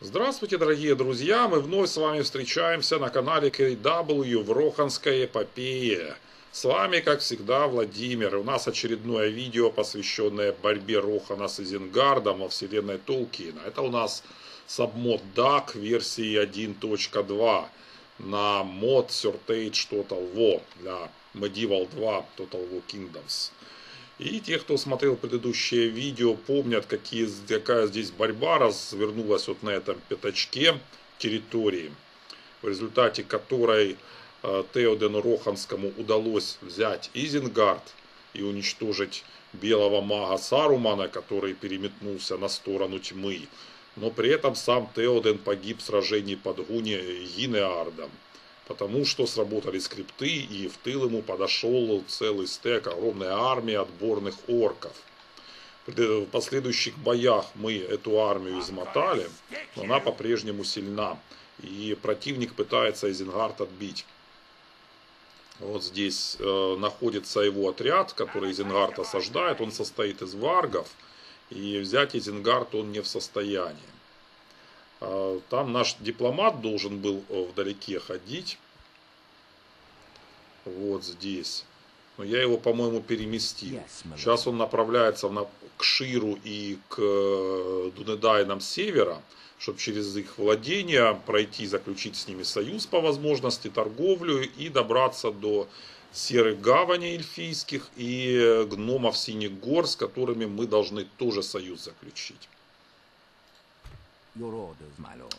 Здравствуйте, дорогие друзья! Мы вновь с вами встречаемся на канале KW в Роханской эпопее. С вами, как всегда, Владимир. У нас очередное видео, посвященное борьбе Рохана с Изенгардом во вселенной Толкина. Это у нас сабмод DAC версии 1.2 на мод Surtage Total War для Medieval 2 Total War Kingdoms. И те, кто смотрел предыдущее видео, помнят, какие, какая здесь борьба развернулась вот на этом пятачке территории, в результате которой э, Теодену Роханскому удалось взять Изенгард и уничтожить белого мага Сарумана, который переметнулся на сторону тьмы. Но при этом сам Теоден погиб в сражении под Гуни Гинеардом потому что сработали скрипты, и в тыл ему подошел целый стек, огромная армия отборных орков. В последующих боях мы эту армию измотали, но она по-прежнему сильна. И противник пытается Изенгард отбить. Вот здесь э, находится его отряд, который Изенгард осаждает. Он состоит из варгов. И взять Изенгард он не в состоянии. А, там наш дипломат должен был э, вдалеке ходить. Вот здесь. Но я его, по-моему, переместил. Сейчас он направляется к Ширу и к э, Дунедайнам севера, чтобы через их владения пройти, заключить с ними союз по возможности, торговлю и добраться до серых гаваней эльфийских и гномов синих гор, с которыми мы должны тоже союз заключить.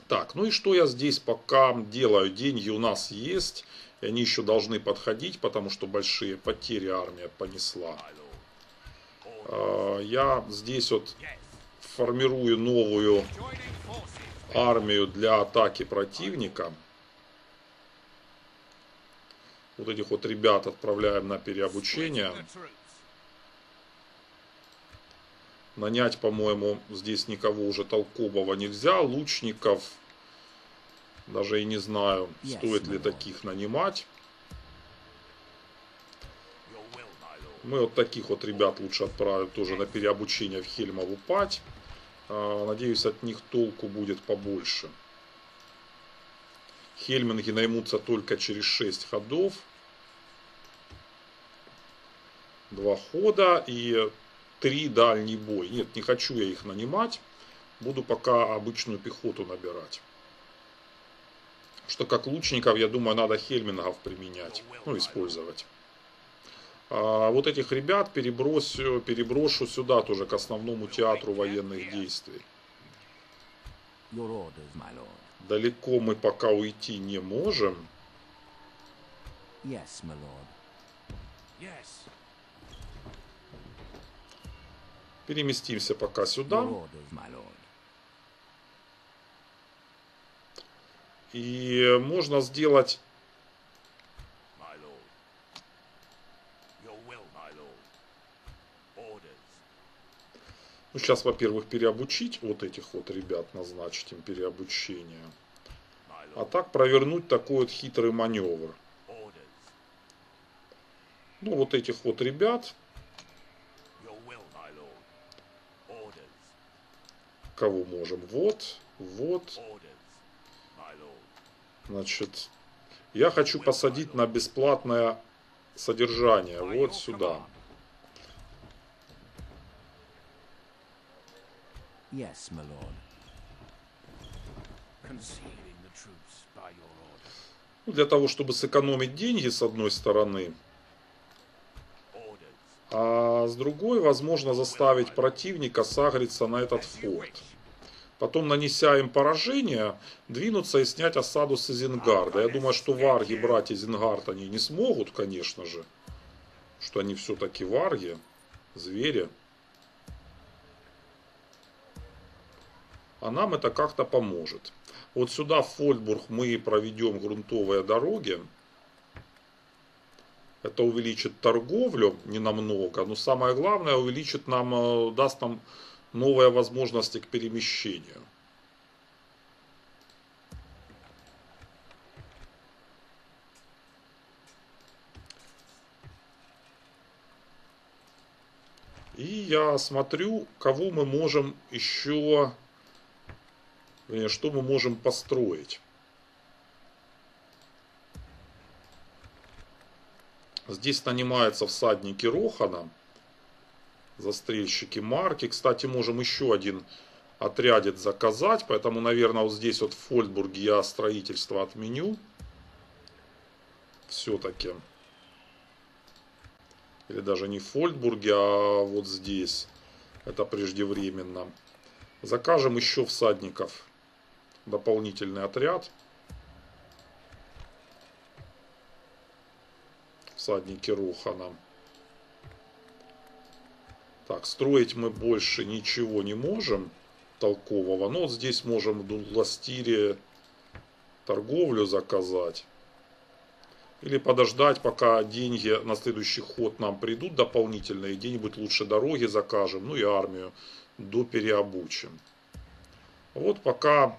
Так, ну и что я здесь пока делаю? Деньги у нас есть, и они еще должны подходить, потому что большие потери армия понесла. А, я здесь вот формирую новую армию для атаки противника. Вот этих вот ребят отправляем на переобучение. Нанять, по-моему, здесь никого уже толкового нельзя. Лучников, даже и не знаю, стоит ли таких нанимать. Мы вот таких вот ребят лучше отправим тоже на переобучение в Хельмову пать. А, надеюсь, от них толку будет побольше. Хельминги наймутся только через 6 ходов. Два хода и три дальний бой. Нет, не хочу я их нанимать. Буду пока обычную пехоту набирать. Что как лучников, я думаю, надо хельмингов применять. Ну, использовать. А вот этих ребят переброшу, переброшу сюда тоже, к основному театру военных действий. Далеко мы пока уйти не можем. Yes, my lord. Yes. Переместимся пока сюда. И можно сделать... Ну, сейчас, во-первых, переобучить вот этих вот ребят, назначить им переобучение. А так провернуть такой вот хитрый маневр. Ну, вот этих вот ребят. Кого можем? Вот, вот. Значит, я хочу посадить на бесплатное содержание. Вот сюда. Yes, my lord. Ну, для того, чтобы сэкономить деньги с одной стороны, а с другой, возможно, заставить противника сагриться на этот форт. Потом, нанеся им поражение, двинуться и снять осаду с Изенгарда. Я думаю, что варги брать Изенгард они не смогут, конечно же. Что они все-таки варги, звери. А нам это как-то поможет. Вот сюда, в Фольдбург, мы проведем грунтовые дороги. Это увеличит торговлю не намного, но самое главное увеличит нам, э, даст нам новые возможности к перемещению. И я смотрю, кого мы можем еще что мы можем построить. Здесь нанимаются всадники Рохана, застрельщики марки. Кстати, можем еще один отрядец заказать, поэтому, наверное, вот здесь вот в Фольдбурге я строительство отменю. Все-таки. Или даже не в Фольдбурге, а вот здесь. Это преждевременно. Закажем еще всадников. Дополнительный отряд. Всадники Рухана. Так, строить мы больше ничего не можем толкового. Но вот здесь можем в Дуластире торговлю заказать. Или подождать, пока деньги на следующий ход нам придут дополнительные. Где-нибудь лучше дороги закажем. Ну и армию до переобучим. Вот пока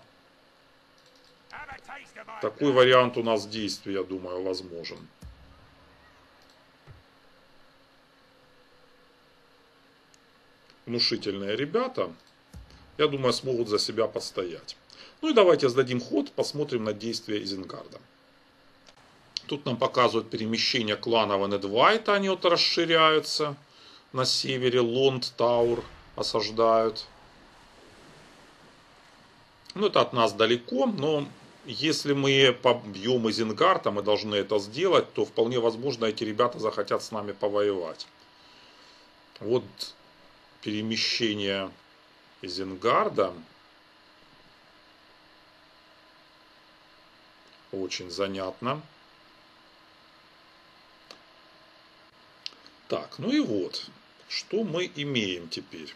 такой вариант у нас действия, я думаю, возможен. Внушительные ребята я думаю, смогут за себя постоять. Ну и давайте сдадим ход, посмотрим на действия Изенгарда. Тут нам показывают перемещение кланов Энедвайта, они вот расширяются на севере, Лонд Таур осаждают. Ну это от нас далеко, но если мы побьем Изенгарда, мы должны это сделать, то вполне возможно эти ребята захотят с нами повоевать. Вот перемещение Изенгарда. Очень занятно. Так, ну и вот, что мы имеем теперь.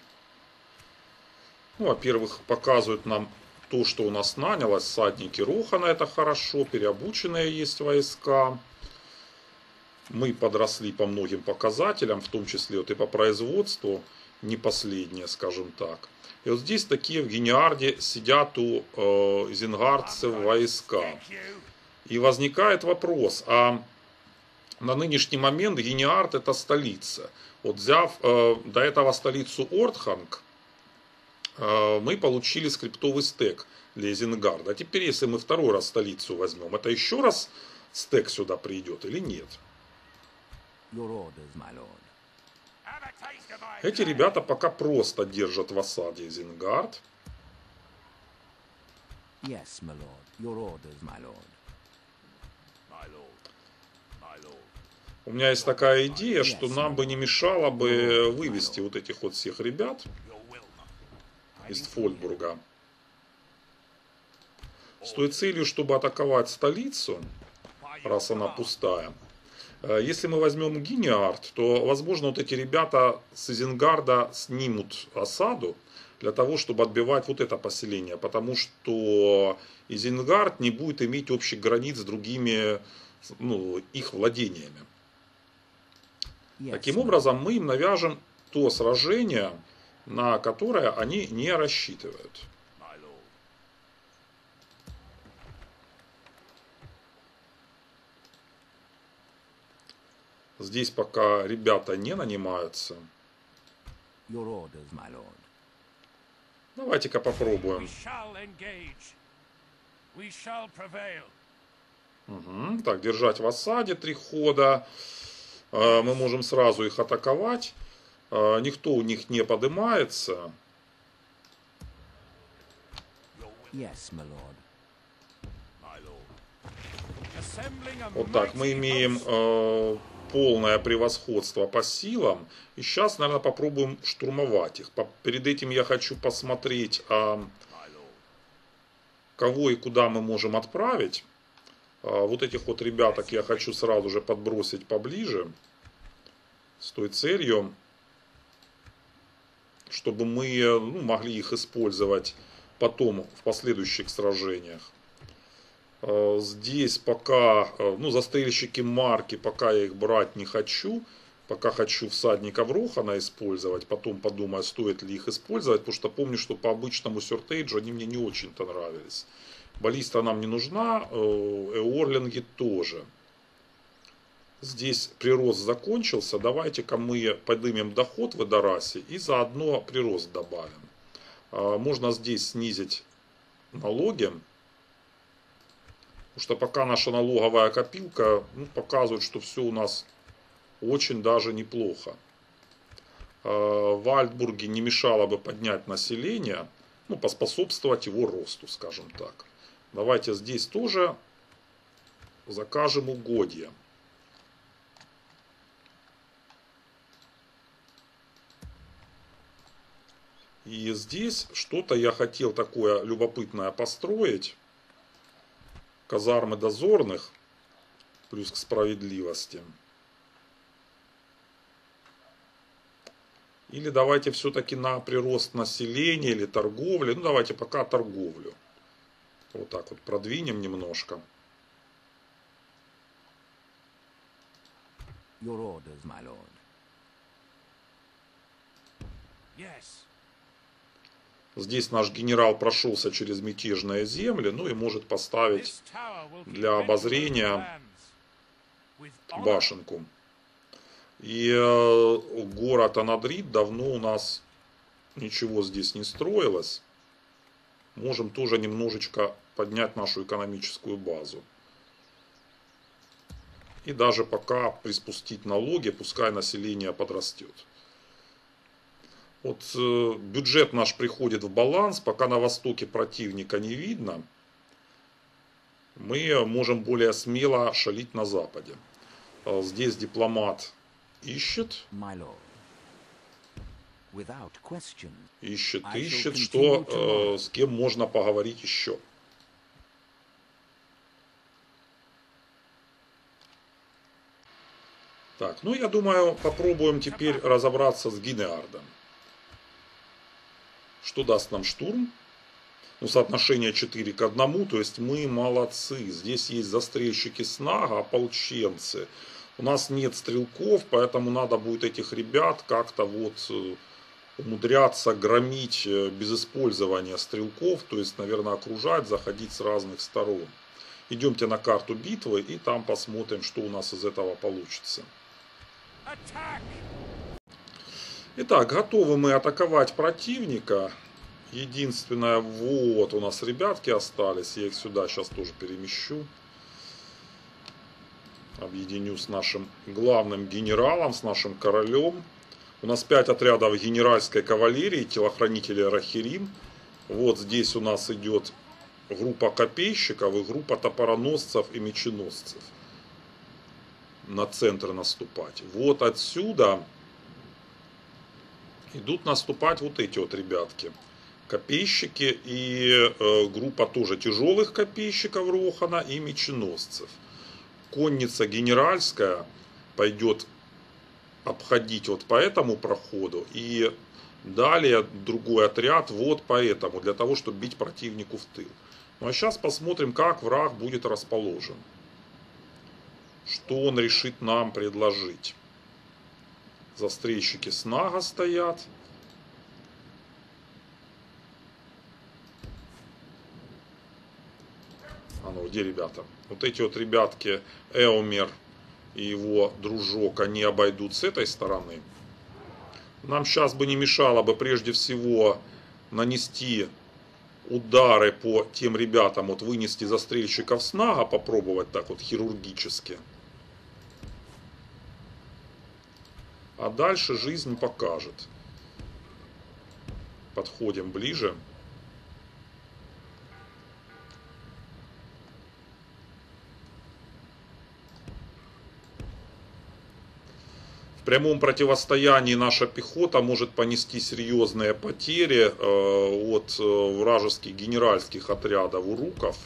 Ну, во-первых, показывают нам то, что у нас нанялось. Садники Рохана, это хорошо. Переобученные есть войска. Мы подросли по многим показателям, в том числе вот и по производству. Не последнее, скажем так. И вот здесь такие в Гениарде сидят у э, зингардцев войска. И возникает вопрос, а на нынешний момент Гениард это столица. Вот взяв э, до этого столицу Ортханг, э, мы получили скриптовый стек для Изенгарда. А теперь, если мы второй раз столицу возьмем, это еще раз стек сюда придет или нет? Your orders, my lord. Эти ребята пока просто держат в осаде Зингард. Yes, my lord. Your orders, my lord. My lord. My lord. У меня есть такая идея, что нам бы не мешало бы вывести вот этих вот всех ребят из Фольдбурга с той целью, чтобы атаковать столицу, раз она пустая. Э, если мы возьмем Гиниард, то, возможно, вот эти ребята с Изенгарда снимут осаду для того, чтобы отбивать вот это поселение, потому что Изенгард не будет иметь общих границ с другими ну, их владениями. Таким образом, мы им навяжем то сражение, на которое они не рассчитывают. Здесь пока ребята не нанимаются. Давайте-ка попробуем. Угу. Так, держать в осаде три хода. А, мы можем сразу их атаковать. А, никто у них не поднимается. Вот так, мы имеем э, полное превосходство по силам. И сейчас, наверное, попробуем штурмовать их. Перед этим я хочу посмотреть, а, кого и куда мы можем отправить. А, вот этих вот ребяток я хочу сразу же подбросить поближе. С той целью, чтобы мы ну, могли их использовать потом в последующих сражениях. Э, здесь пока, э, ну, застрельщики марки, пока я их брать не хочу. Пока хочу всадников Рохана использовать. Потом подумаю, стоит ли их использовать. Потому что помню, что по обычному сюртейджу они мне не очень-то нравились. Баллиста нам не нужна. Э, эорлинги тоже. Здесь прирост закончился. Давайте-ка мы поднимем доход в Эдорасе и заодно прирост добавим. Можно здесь снизить налоги. Потому что пока наша налоговая копилка ну, показывает, что все у нас очень даже неплохо. Э, в Альтбурге не мешало бы поднять население, ну, поспособствовать его росту, скажем так. Давайте здесь тоже закажем угодья. И здесь что-то я хотел такое любопытное построить. Казармы дозорных, плюс к справедливости. Или давайте все-таки на прирост населения или торговли. Ну давайте пока торговлю. Вот так вот продвинем немножко. Your orders, my lord. Yes. Здесь наш генерал прошелся через мятежные земли, ну и может поставить для обозрения башенку. И э, город Анадрид давно у нас ничего здесь не строилось. Можем тоже немножечко поднять нашу экономическую базу. И даже пока приспустить налоги, пускай население подрастет. Вот э, бюджет наш приходит в баланс, пока на востоке противника не видно, мы можем более смело шалить на западе. А здесь дипломат ищет. Ищет, ищет, что, э, с кем можно поговорить еще. Так, ну я думаю, попробуем теперь разобраться с Гинеардом. Что даст нам штурм? Ну, соотношение 4 к 1, то есть мы молодцы. Здесь есть застрельщики снага, ополченцы. У нас нет стрелков, поэтому надо будет этих ребят как-то вот э, умудряться громить э, без использования стрелков, то есть, наверное, окружать, заходить с разных сторон. Идемте на карту битвы и там посмотрим, что у нас из этого получится. Attack! Итак, готовы мы атаковать противника. Единственное, вот у нас ребятки остались. Я их сюда сейчас тоже перемещу. Объединю с нашим главным генералом, с нашим королем. У нас 5 отрядов генеральской кавалерии, телохранители Рахирим. Вот здесь у нас идет группа копейщиков и группа топороносцев и меченосцев. На центр наступать. Вот отсюда идут наступать вот эти вот ребятки. Копейщики и э, группа тоже тяжелых копейщиков Рохана и меченосцев. Конница генеральская пойдет обходить вот по этому проходу и далее другой отряд вот по этому, для того, чтобы бить противнику в тыл. Ну а сейчас посмотрим, как враг будет расположен. Что он решит нам предложить. Застрельщики снага стоят. А ну, где ребята? Вот эти вот ребятки, Эомер и его дружок, они обойдут с этой стороны. Нам сейчас бы не мешало бы прежде всего нанести удары по тем ребятам, вот вынести застрельщиков снага, попробовать так вот хирургически. А дальше жизнь покажет. Подходим ближе. В прямом противостоянии наша пехота может понести серьезные потери э, от э, вражеских генеральских отрядов уруков.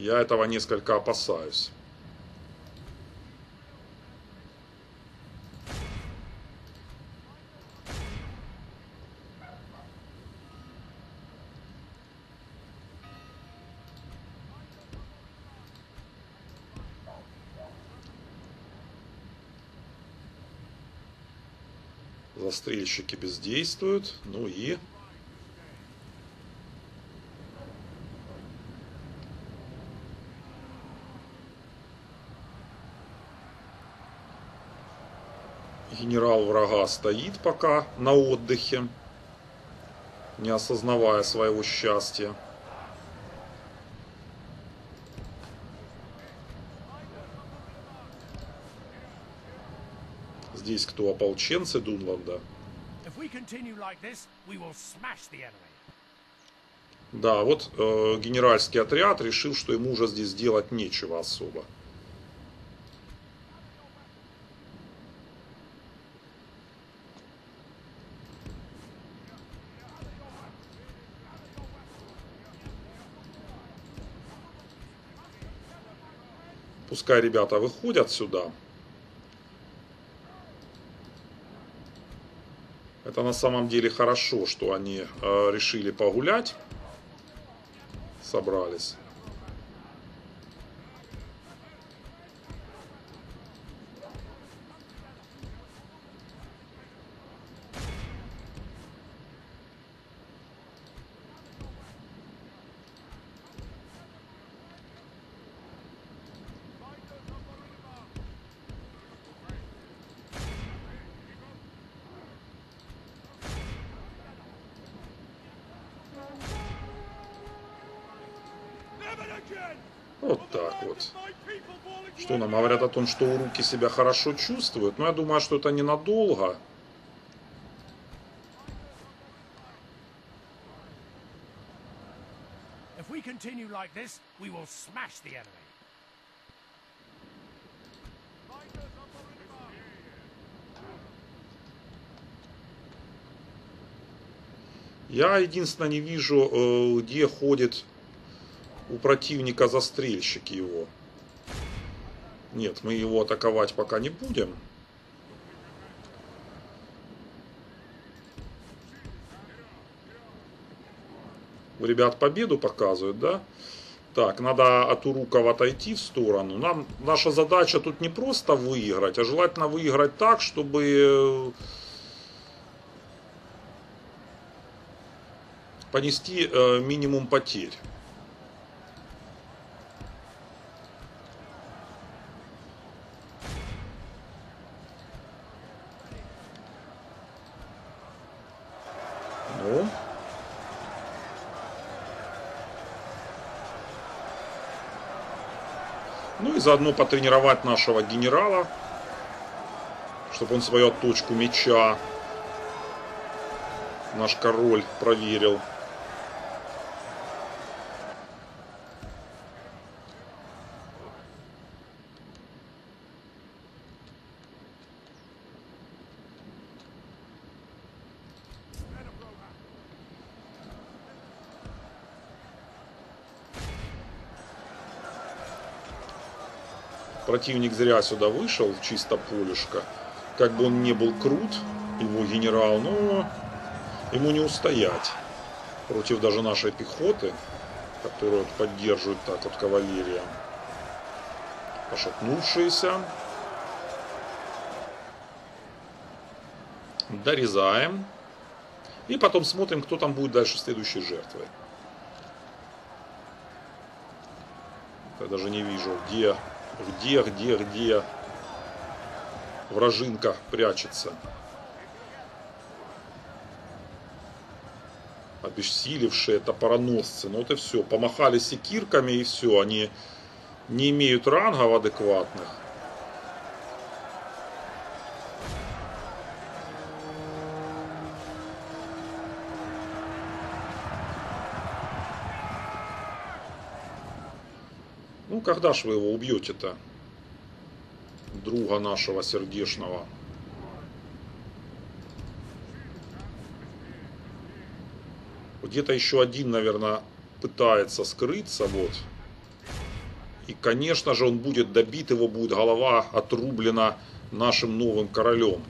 Я этого несколько опасаюсь. Застрельщики бездействуют. Ну и Генерал врага стоит пока на отдыхе, не осознавая своего счастья. Здесь кто? Ополченцы Дунланда? Да, вот э, генеральский отряд решил, что ему уже здесь делать нечего особо. Пускай ребята выходят сюда. Это на самом деле хорошо, что они э, решили погулять. Собрались. Вот так вот. Что нам говорят о том, что у руки себя хорошо чувствуют? Но я думаю, что это ненадолго. Continue like this, we will smash the enemy. Я единственное не вижу, э, где ходит у противника застрельщик его. Нет, мы его атаковать пока не будем. Ребят победу показывают, да? Так, надо от уруков отойти в сторону. Нам наша задача тут не просто выиграть, а желательно выиграть так, чтобы понести э, минимум потерь. Ну. Ну и заодно потренировать нашего генерала, чтобы он свою точку меча наш король проверил. Противник зря сюда вышел, чисто полюшка. Как бы он не был крут, его генерал, но ему не устоять. Против даже нашей пехоты, которую поддерживает так вот кавалерия. Пошатнувшиеся. Дорезаем. И потом смотрим, кто там будет дальше следующей жертвой. Я даже не вижу, где где, где, где вражинка прячется. Обессилевшие топороносцы. Ну вот и все. Помахали секирками и все. Они не имеют рангов адекватных. Когда ж вы его убьете-то? Друга нашего сердечного. Где-то еще один, наверное, пытается скрыться, вот. И, конечно же, он будет добит, его будет голова отрублена нашим новым королем.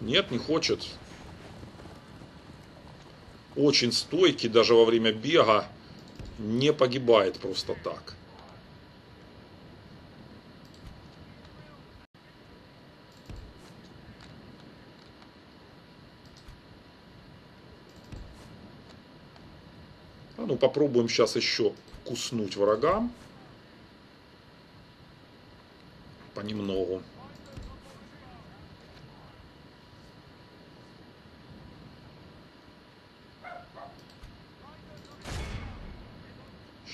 Нет, не хочет очень стойкий даже во время бега, не погибает просто так. А ну попробуем сейчас еще куснуть врагам. Понемногу.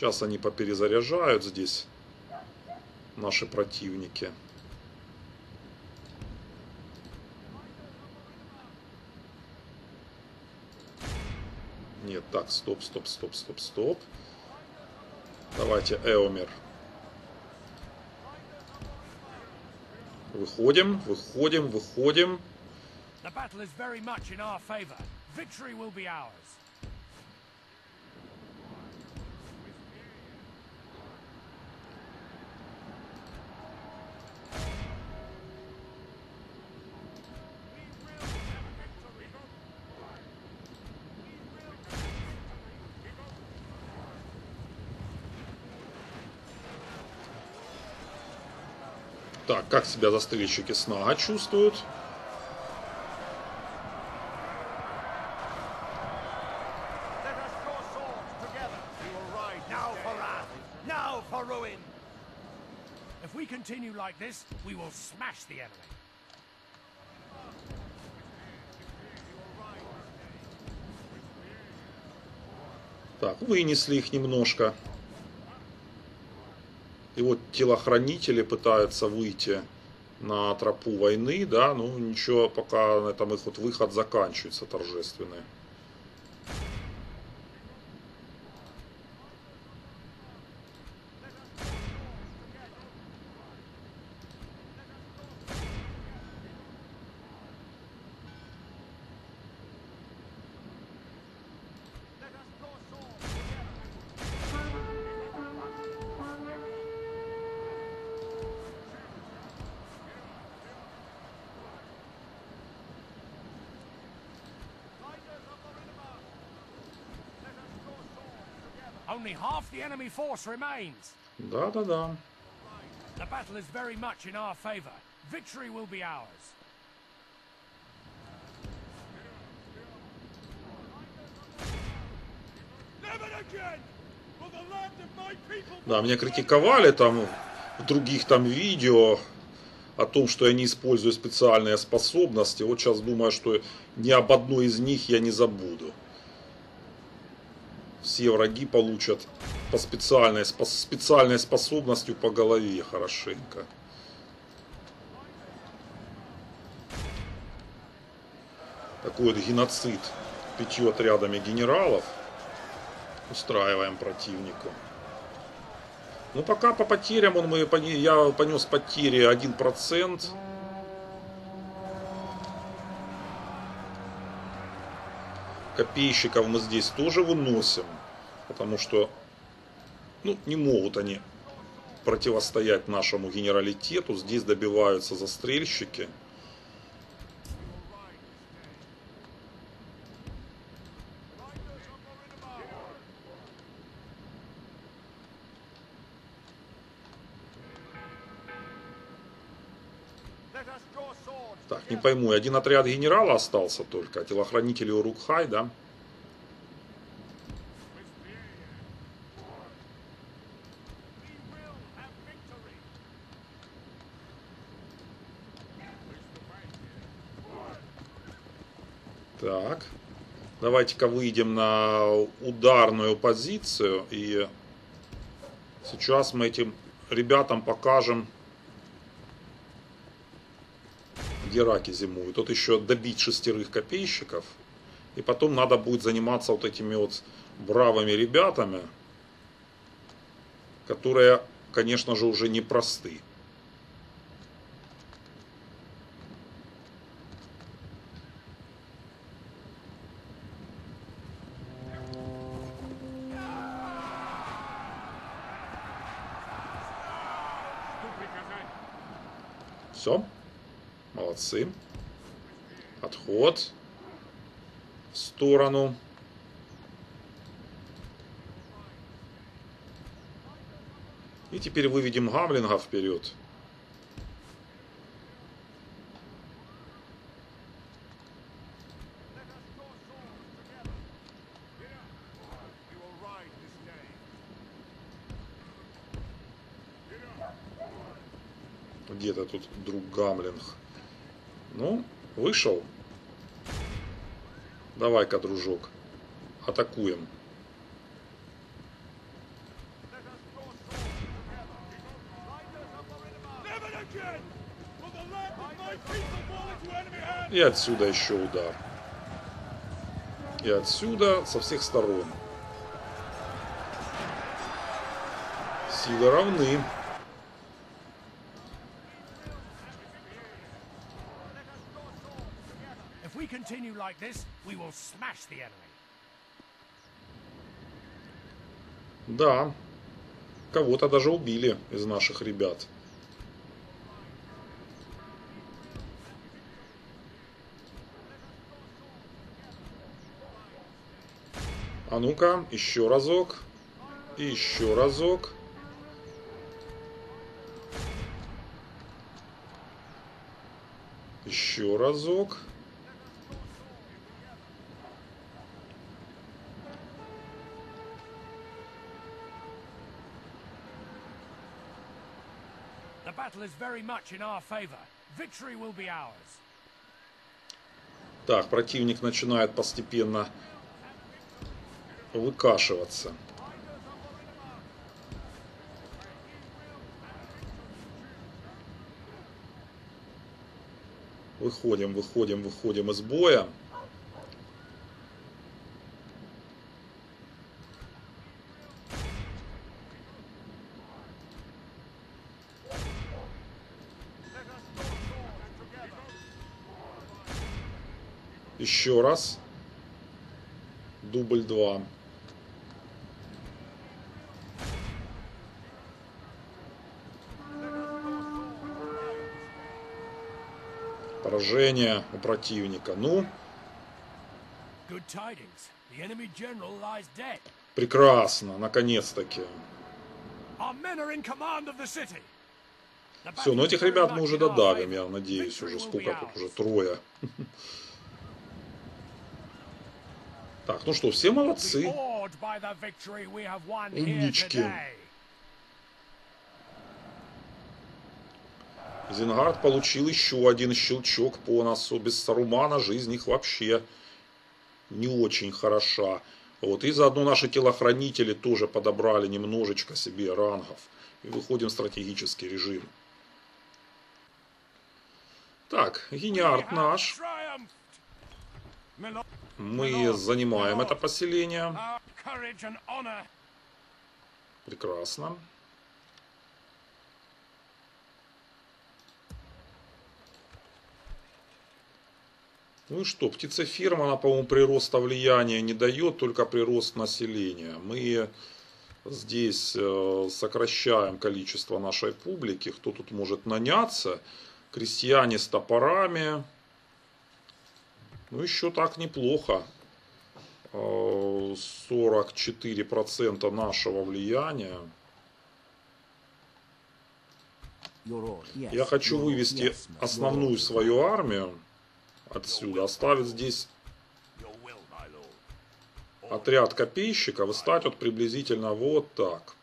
Сейчас они поперезаряжают здесь наши противники. Нет, так, стоп, стоп, стоп, стоп, стоп. Давайте, Эомер. Выходим, выходим, выходим. The battle is very much in our favor. Victory will be ours. Так, как себя застрельщики снага чувствуют? If we continue like this, we will smash the enemy. Так, вынесли их немножко. И вот телохранители пытаются выйти на тропу войны, да, ну ничего, пока на этом их вот выход заканчивается торжественный. Half the enemy force remains. Да-да-да. The battle is very much in our favor. Victory will be ours. Да, меня критиковали там в других там видео о том, что я не использую специальные способности. Вот сейчас думаю, что ни об одной из них я не забуду. Все враги получат по специальной, спо- специальной способностью по голове хорошенько. Такой вот геноцид пятью отрядами генералов устраиваем противнику. Ну, пока по потерям он, мы, я понес потери 1%. Копейщиков мы здесь тоже выносим. Потому что, ну, не могут они противостоять нашему генералитету. Здесь добиваются застрельщики. Пойму, один отряд генерала остался только, а телохранители да? Will have victory. Так. Давайте-ка выйдем на ударную позицию. И сейчас мы этим ребятам покажем, где раки зимуют. Тут еще добить шестерых копейщиков. И потом надо будет заниматься вот этими вот бравыми ребятами, которые, конечно же, уже не просты. Все. Молодцы. отход в сторону. И теперь выведем Гамлинга вперед. Где-то тут друг Гамлинг. Ну, вышел. Давай-ка, дружок. Атакуем. И отсюда еще удар. И отсюда со всех сторон. Силы равны. If we continue like this, we will smash the enemy. Да. Кого-то даже убили из наших ребят. А ну-ка, еще разок. И еще разок. Еще разок. Battle is very much in our favor. Victory will be ours. Так, противник начинает постепенно выкашиваться. Выходим, выходим, выходим из боя. Еще раз. Дубль 2. Поражение у противника. Ну, прекрасно, наконец-таки. Все, ну is этих ребят мы уже додавим, я надеюсь, уже сколько тут уже трое. Так, ну что, все молодцы. Умнички. Зингард получил еще один щелчок по носу. Без Сарумана жизнь их вообще не очень хороша. Вот. И заодно наши телохранители тоже подобрали немножечко себе рангов. И выходим в стратегический режим. Так, Гениард наш. Мы занимаем это поселение. honor Прекрасно. Ну и что, птицеферма, она, по-моему, прироста влияния не дает, только прирост населения. Мы здесь э, сокращаем количество нашей публики, кто тут может наняться. Крестьяне с топорами. Ну, еще так неплохо. Э, 44% нашего влияния. Я хочу вывести основную свою армию отсюда, оставить здесь отряд копейщиков и стать вот приблизительно вот так.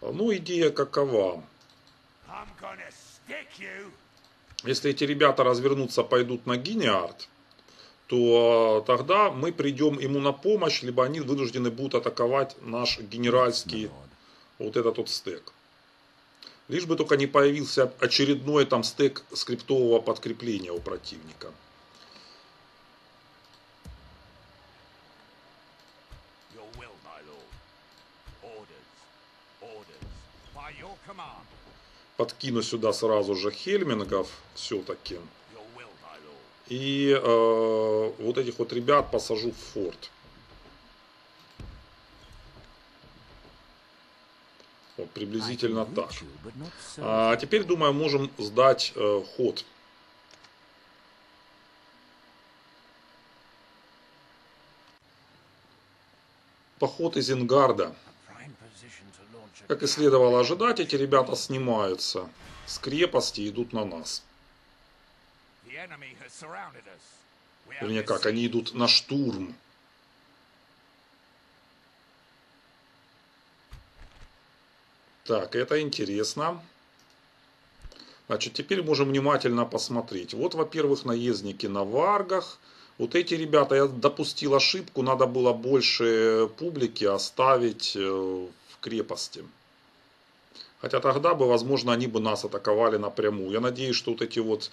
Ну, идея какова? Если эти ребята развернутся, пойдут на Гинеард, то тогда мы придем ему на помощь, либо они вынуждены будут атаковать наш генеральский вот этот вот стек. Лишь бы только не появился очередной там стек скриптового подкрепления у противника. Your will, my lord. Orders. Orders. By your command. Подкину сюда сразу же хельмингов все-таки. И э, вот этих вот ребят посажу в форт. Вот приблизительно так. А теперь, думаю, можем сдать э, ход. Поход из Ингарда. Как и следовало ожидать, эти ребята снимаются с крепости и идут на нас. Вернее, как, они идут на штурм. Так, это интересно. Значит, теперь можем внимательно посмотреть. Вот, во-первых, наездники на варгах. Вот эти ребята, я допустил ошибку, надо было больше публики оставить э, в крепости. Хотя тогда бы, возможно, они бы нас атаковали напрямую. Я надеюсь, что вот эти вот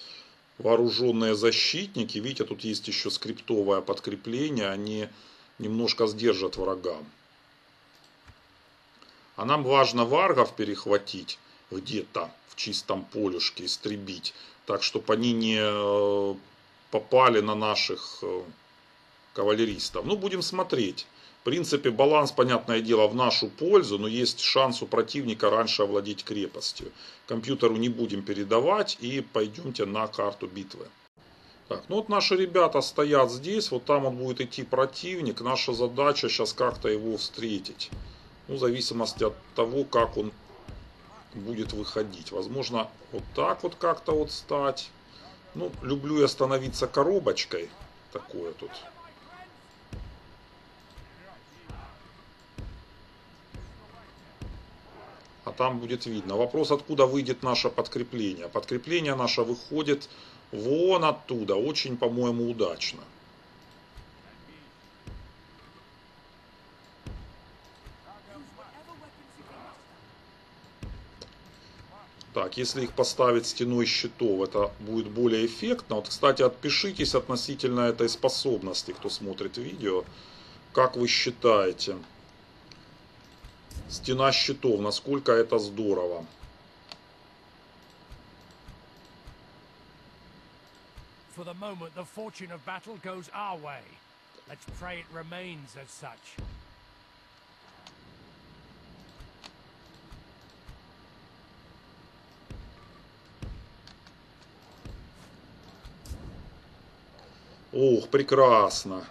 вооруженные защитники, видите, тут есть еще скриптовое подкрепление, они немножко сдержат врага. А нам важно варгов перехватить где-то в чистом полюшке, истребить. Так, чтобы они не э, попали на наших э, кавалеристов. Ну, будем смотреть. Принципе, баланс, понятное дело, в нашу пользу, но есть шанс у противника раньше овладеть крепостью. Компьютеру не будем передавать и пойдемте на карту битвы. Так, ну вот наши ребята стоят здесь, вот там он будет идти противник. Наша задача сейчас как-то его встретить. Ну, в зависимости от того, как он будет выходить. Возможно, вот так вот как-то вот стать. Ну, люблю я становиться коробочкой. Такое тут. Там будет видно. Вопрос, откуда выйдет наше подкрепление. Подкрепление наше выходит вон оттуда. Очень, по-моему, удачно. Так, если их поставить стеной щитов, это будет более эффектно. Вот, кстати, отпишитесь относительно этой способности, кто смотрит видео. Как вы считаете, стена щитов, насколько это здорово? For the moment, the fortune of battle goes our way. Let's pray it remains as such. Ох, прекрасно.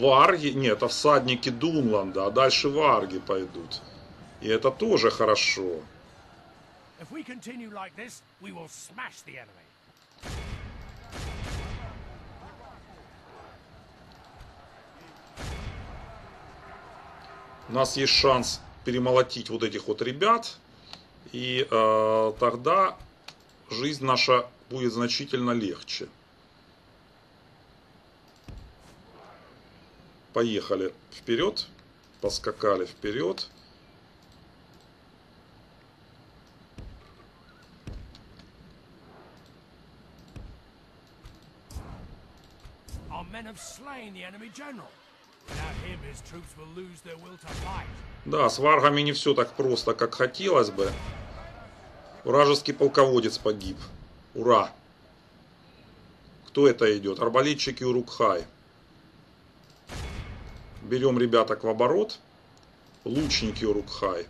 Варги, нет, это всадники Дунланда, а дальше варги пойдут. И это тоже хорошо. Like this. У нас есть шанс перемолотить вот этих вот ребят. И э, тогда жизнь наша будет значительно легче. Поехали вперед. Поскакали вперед. Our men have slain the enemy general. Without him, his troops will lose their will to fight. Да, с варгами не все так просто, как хотелось бы. Вражеский полководец погиб. Ура! Кто это идет? Арбалетчики Урукхай. Берем ребяток в оборот. Лучники Урукхай.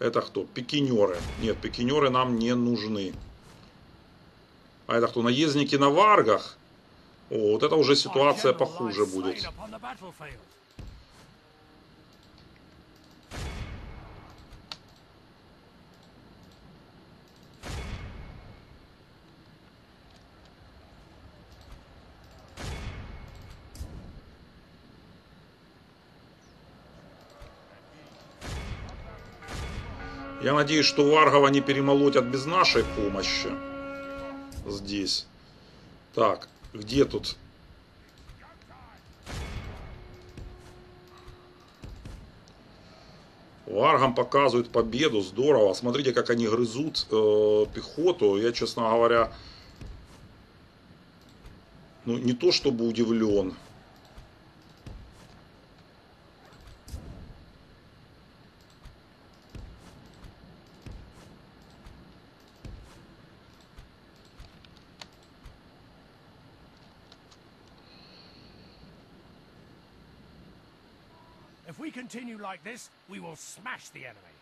Это кто? Пикинеры. Нет, пикинеры нам не нужны. А это кто? Наездники на варгах? О, вот это уже ситуация похуже будет. Я надеюсь, что Варгова не перемолотят без нашей помощи. Здесь. Так, где тут? Варгам показывают победу, здорово. Смотрите, как они грызут э, пехоту. Я, честно говоря, ну не то чтобы удивлен. Continue like this, we will smash the enemy.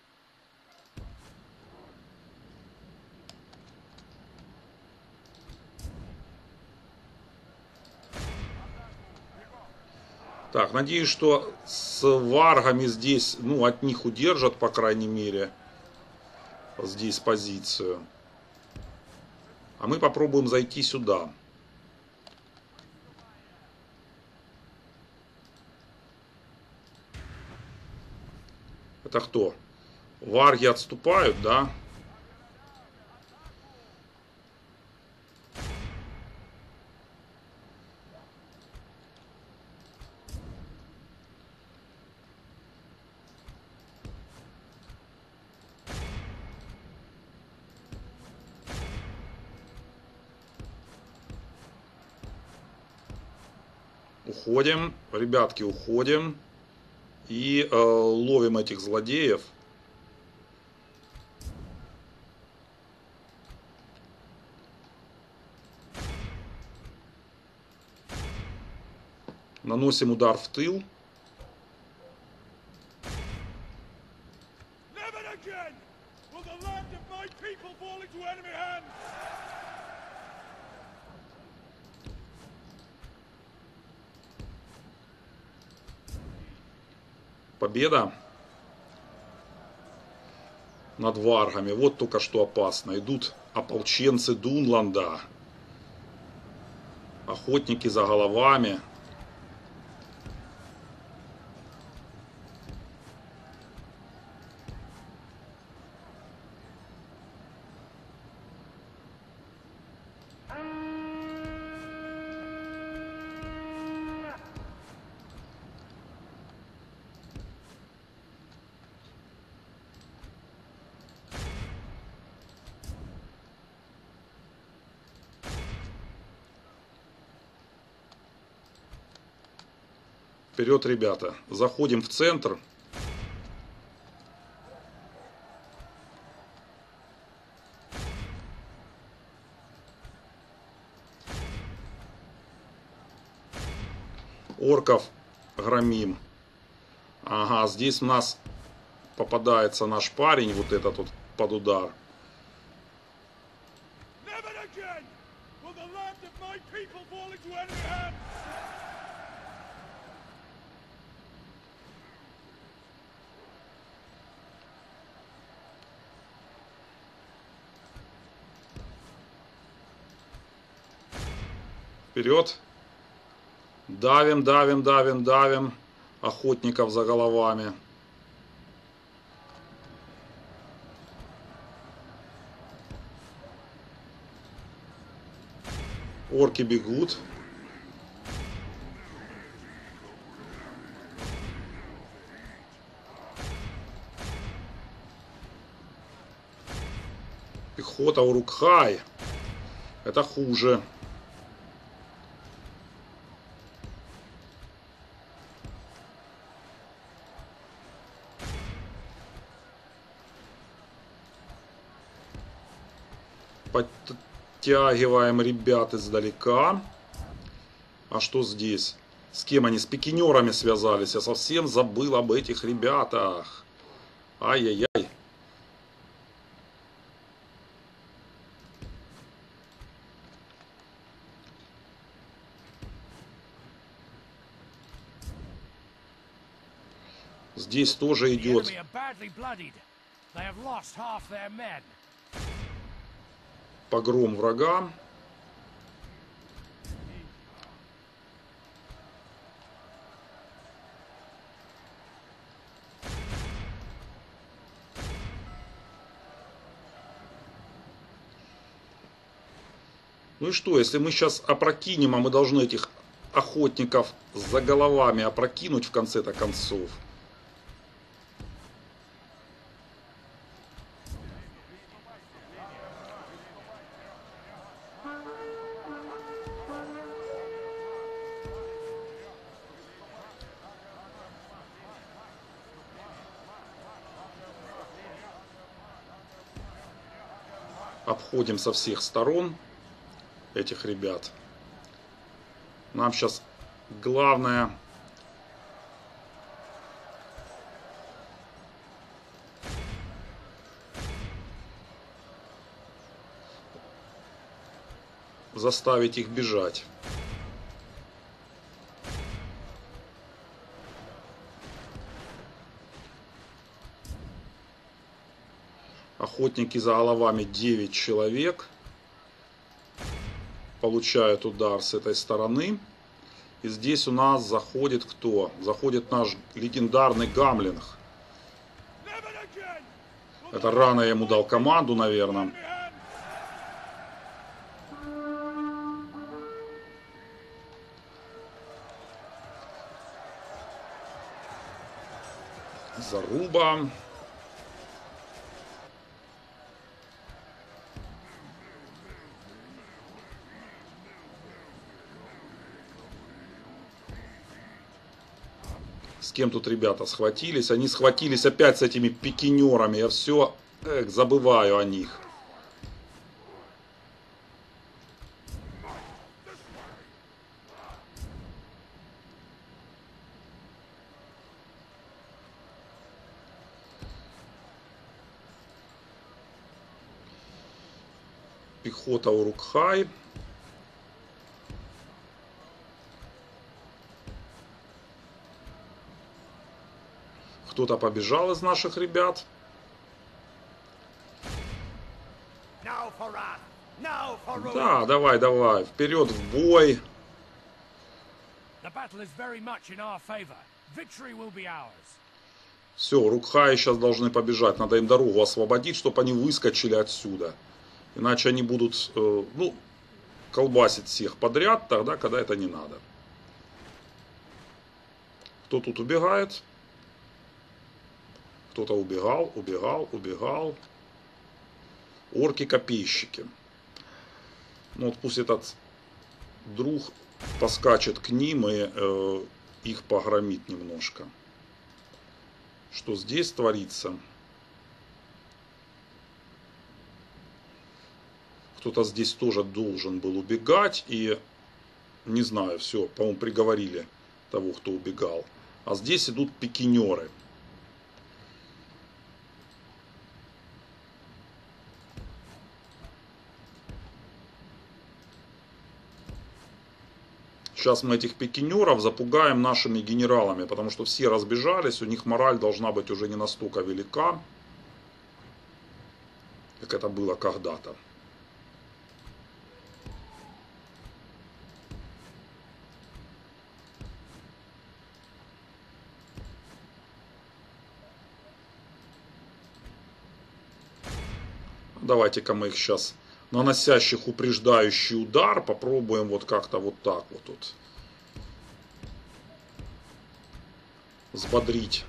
Так, надеюсь, что с варгами здесь, ну, от них удержат, по крайней мере, здесь позицию. А мы попробуем зайти сюда. Это кто? Варги отступают, да? Уходим, ребятки, уходим. И э, ловим этих злодеев. Наносим удар в тыл. Never again will the land of my people fall into enemy hands! Победа над варгами. Вот только что опасно. Идут ополченцы Дунланда. Охотники за головами. Вперед, ребята. Заходим в центр. Орков громим. Ага, здесь у нас попадается наш парень, вот этот вот под удар. Never again will the land of my people fall into enemy hands! Вперед. Давим, давим, давим, давим. Охотников за головами. Орки бегут. Пехота Урукхай. Это хуже. Подтягиваем ребят издалека. А что здесь? С кем они? С пикинерами связались. Я совсем забыл об этих ребятах. Ай-яй-яй. Здесь тоже идет погром врага. Ну и что, если мы сейчас опрокинем, а мы должны этих охотников за головами опрокинуть в конце-то концов. Обходим со всех сторон этих ребят. Нам сейчас главное заставить их бежать. Охотники за головами 9 человек. Получают удар с этой стороны. И здесь у нас заходит кто? Заходит наш легендарный Гамлинг. Это рано я ему дал команду, наверное. Заруба. С кем тут ребята схватились? Они схватились опять с этими пикинерами. Я все эх, забываю о них. Пехота Урукхай. Кто-то побежал из наших ребят. Да, давай, давай. Вперед в бой. Все, Рукхаи сейчас должны побежать. Надо им дорогу освободить, чтобы они выскочили отсюда. Иначе они будут, э, ну, колбасить всех подряд тогда, когда это не надо. Кто тут убегает? Кто-то убегал, убегал, убегал. Орки-копейщики. Ну вот пусть этот друг поскачет к ним и э, их погромит немножко. Что здесь творится? Кто-то здесь тоже должен был убегать и не знаю, все, по-моему, приговорили того, кто убегал. А здесь идут пикинеры. Сейчас мы этих пикинеров запугаем нашими генералами, потому что все разбежались, у них мораль должна быть уже не настолько велика, как это было когда-то. Давайте-ка мы их сейчас, наносящих упреждающий удар, попробуем вот как-то вот так вот тут. Взбодрить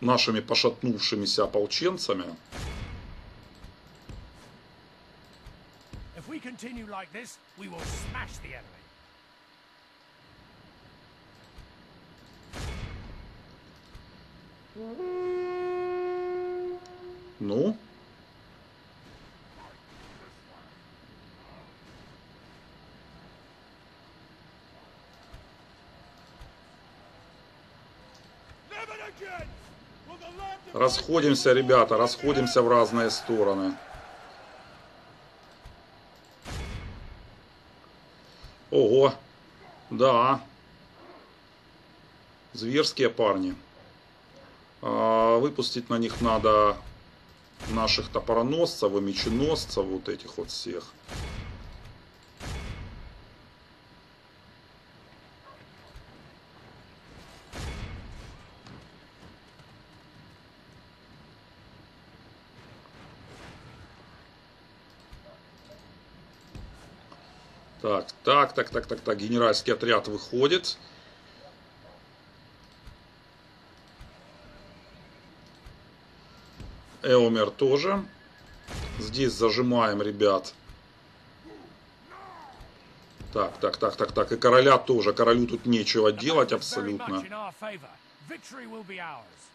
нашими пошатнувшимися ополченцами. If we continue like this, we will smash the enemy. Ну, Never again will the land of расходимся, ребята, расходимся в разные стороны. Ого, да, зверские парни. А, выпустить на них надо наших топороносцев и меченосцев, вот этих вот всех. Так, так, так, так, так, так, генеральский отряд выходит. Эомер тоже. Здесь зажимаем, ребят. Так, так, так, так, так. И короля тоже. Королю тут нечего делать абсолютно.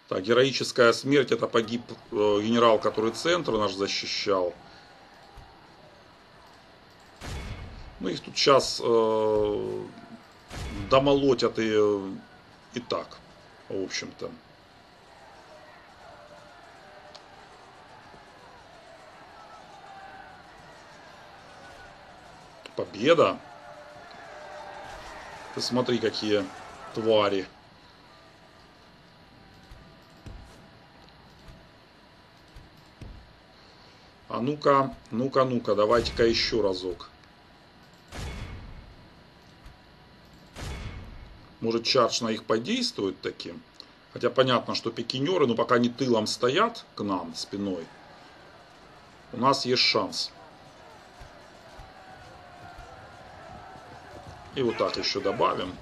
Так, героическая смерть. Это погиб э, генерал, который центр наш защищал. Ну, их тут сейчас э, домолотят и, и так, в общем-то. Победа. Ты смотри, какие твари. А ну-ка, ну-ка, ну-ка, давайте-ка еще разок. Может, чардж на их подействует таким? Хотя понятно, что пикинеры, ну пока они тылом стоят к нам спиной, у нас есть шанс. И вот так еще добавим.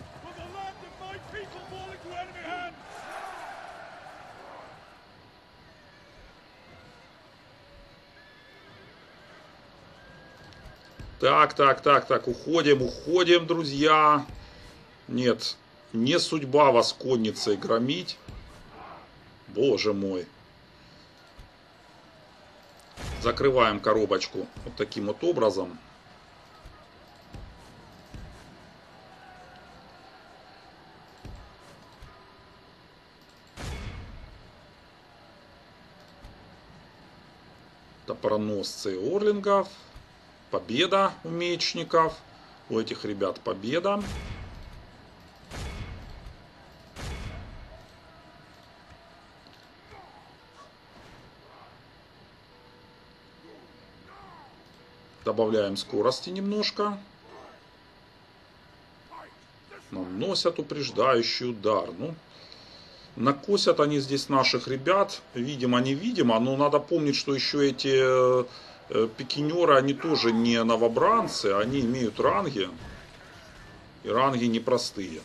Так, так, так, так, уходим, уходим, друзья. Нет, не судьба вас конницей громить. Боже мой. Закрываем коробочку вот таким вот образом. Топороносцы Орлингов. Победа у мечников. У этих ребят победа. Добавляем скорости немножко. Наносят упреждающий удар. Ну, накосят они здесь наших ребят. Видимо-невидимо. Но надо помнить, что еще эти э, пикинеры, они тоже не новобранцы. Они имеют ранги. И ранги непростые.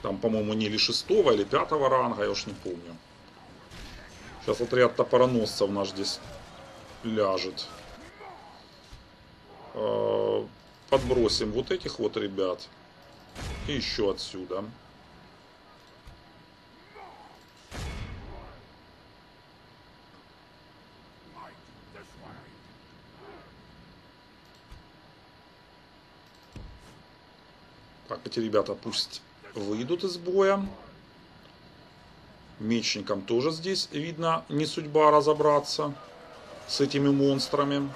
Там, по-моему, не или шестого, или пятого ранга, я уж не помню. Сейчас отряд топороносцев наш здесь ляжет. Э, подбросим вот этих вот ребят. И еще отсюда. Так, эти ребята пусть выйдут из боя. Мечникам тоже здесь, видно, не судьба разобраться с этими монстрами.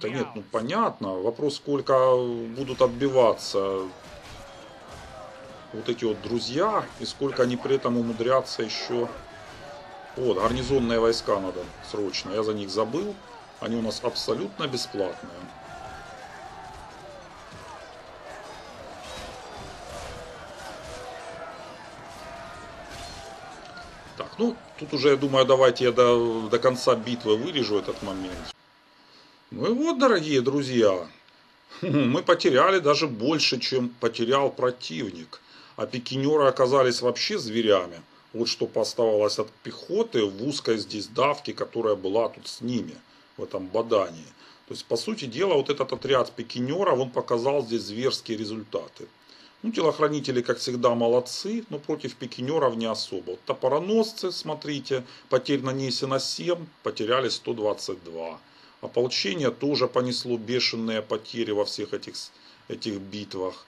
Да нет, ну понятно. Вопрос, сколько будут отбиваться вот эти вот друзья, и сколько они при этом умудрятся еще... Вот, гарнизонные войска надо срочно. Я за них забыл. Они у нас абсолютно бесплатные. Ну, тут уже, я думаю, давайте я до, до конца битвы вырежу этот момент. Ну и вот, дорогие друзья, мы потеряли даже больше, чем потерял противник. А пикинеры оказались вообще зверями. Вот что поставалось от пехоты в узкой здесь давке, которая была тут с ними, в этом бадании. То есть, по сути дела, вот этот отряд пикинеров, он показал здесь зверские результаты. Ну, телохранители, как всегда, молодцы, но против пикинеров не особо. Топороносцы, смотрите, потерь нанесено 7, потеряли 122. Ополчение тоже понесло бешеные потери во всех этих, этих битвах.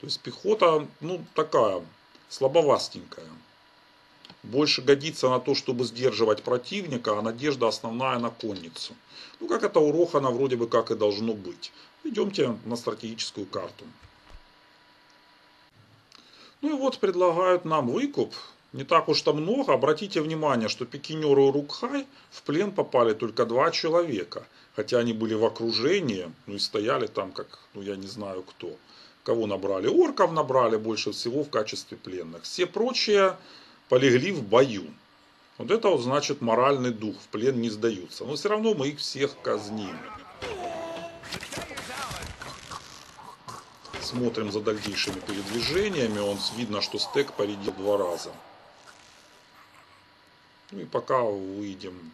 То есть пехота, ну, такая, слабовастенькая. Больше годится на то, чтобы сдерживать противника, а надежда основная на конницу. Ну, как это у Рохана вроде бы как и должно быть. Идемте на стратегическую карту. Ну и вот предлагают нам выкуп. Не так уж то много. Обратите внимание, что пикинеру Рукхай в плен попали только два человека. Хотя они были в окружении, ну и стояли там как, ну я не знаю кто. Кого набрали? Орков набрали больше всего в качестве пленных. Все прочие полегли в бою. Вот это вот значит моральный дух, в плен не сдаются. Но все равно мы их всех казним. Смотрим за дальнейшими передвижениями. Он видно, что стек поредил два раза. Ну и пока выйдем.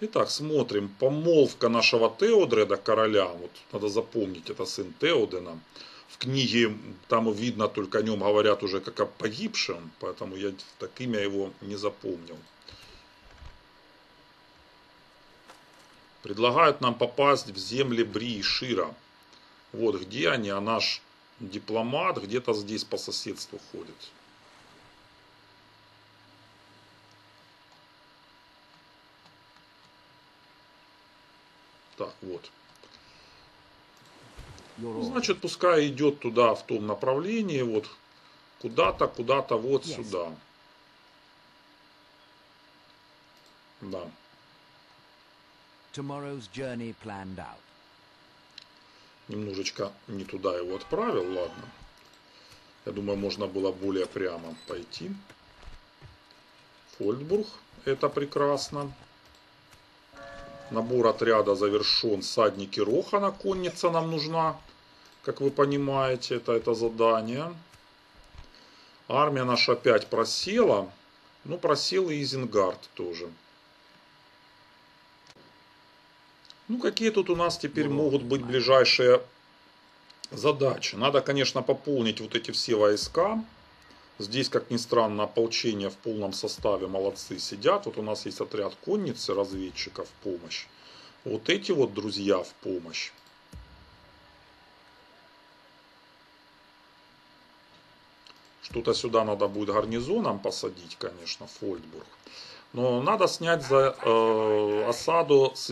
Итак, смотрим. Помолвка нашего Теодреда, короля. Вот надо запомнить, это сын Теодена. В книге там видно, только о нем говорят уже как о погибшем. Поэтому я так имя его не запомнил. Предлагают нам попасть в земли Бри и Шира. Вот где они, а наш дипломат где-то здесь по соседству ходит. Так, вот. Значит, пускай идет туда, в том направлении, вот куда-то, куда-то, вот yes. сюда. Да. Tomorrow's journey planned out немножечко не туда его отправил, ладно. Я думаю, можно было более прямо пойти. Фольдбург, это прекрасно. Набор отряда завершен. Садники Рохана, конница нам нужна. Как вы понимаете, это, это задание. Армия наша опять просела. Ну, просел и Изенгард тоже. Ну, какие тут у нас теперь могут быть ближайшие задачи? Надо, конечно, пополнить вот эти все войска. Здесь, как ни странно, ополчение в полном составе молодцы сидят. Вот у нас есть отряд конницы, разведчиков в помощь. Вот эти вот друзья в помощь. Что-то сюда надо будет гарнизоном посадить, конечно, Фольдбург. Но надо снять за э, осаду с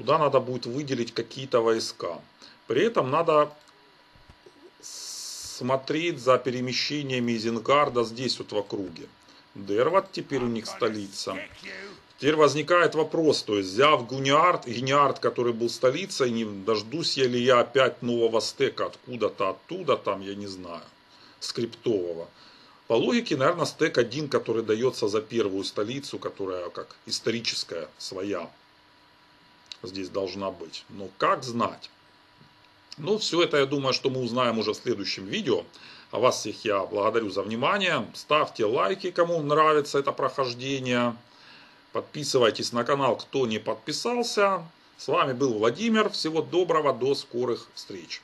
Туда надо будет выделить какие-то войска. При этом надо смотреть за перемещениями Изенгарда здесь вот в округе. Дерват теперь у них столица. Теперь возникает вопрос, то есть взяв Гуниард, Гениард, который был столицей, не дождусь я ли я опять нового стека откуда-то оттуда, там, я не знаю, скриптового. По логике, наверное, стек один, который дается за первую столицу, которая как историческая, своя здесь должна быть. Но как знать? Ну, все это, я думаю, что мы узнаем уже в следующем видео. А вас всех я благодарю за внимание. Ставьте лайки, кому нравится это прохождение. Подписывайтесь на канал, кто не подписался. С вами был Владимир. Всего доброго, до скорых встреч.